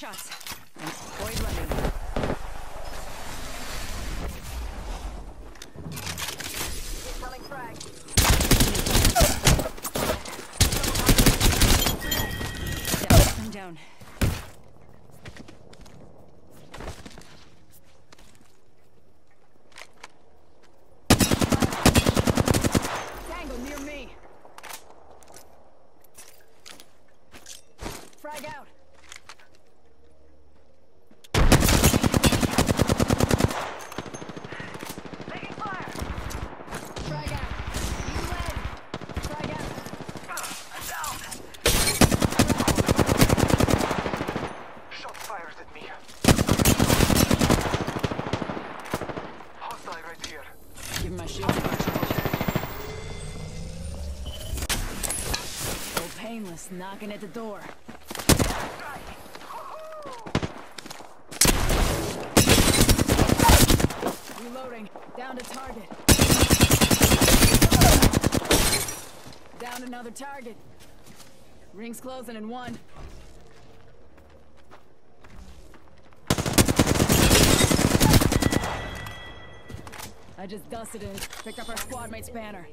And void running. Frag out. Taking fire. Frag out. You led. Frag out. I'm down. Shot fired at me. Hostile right here. Give my shield. Oh, painless, knocking at the door. Reloading. Down to target. Down another target. Rings closing in one. I just dusted it. Picked up our squad mate's banner.